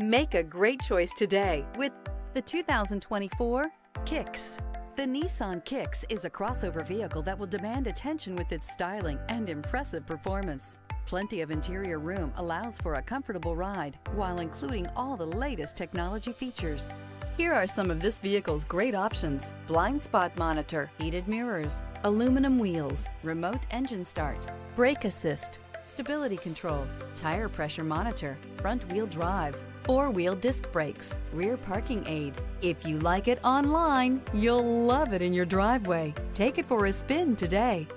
Make a great choice today with the 2024 Kicks. The Nissan Kicks is a crossover vehicle that will demand attention with its styling and impressive performance. Plenty of interior room allows for a comfortable ride while including all the latest technology features. Here are some of this vehicle's great options. Blind spot monitor, heated mirrors, aluminum wheels, remote engine start, brake assist, stability control, tire pressure monitor, front wheel drive, four-wheel disc brakes, rear parking aid. If you like it online, you'll love it in your driveway. Take it for a spin today.